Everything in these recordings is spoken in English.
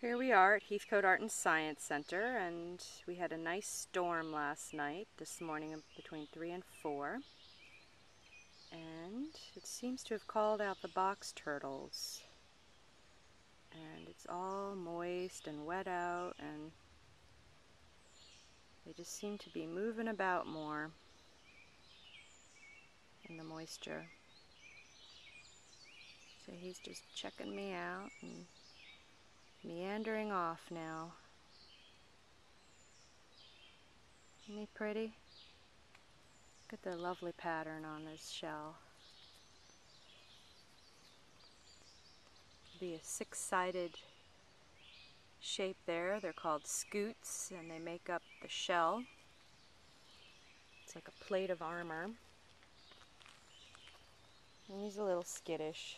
Here we are at Heathcote Art and Science Center and we had a nice storm last night, this morning between 3 and 4. And it seems to have called out the box turtles. And it's all moist and wet out and they just seem to be moving about more in the moisture. So he's just checking me out meandering off now. Isn't he pretty? Look at the lovely pattern on his shell. Be a six-sided shape there. They're called scutes and they make up the shell. It's like a plate of armor. And he's a little skittish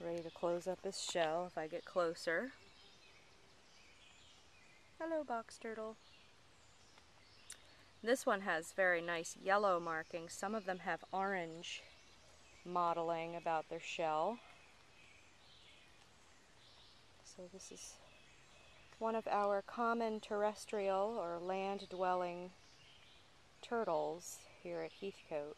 ready to close up his shell if I get closer. Hello, box turtle. This one has very nice yellow markings. Some of them have orange mottling about their shell. So this is one of our common terrestrial or land-dwelling turtles here at Heathcote.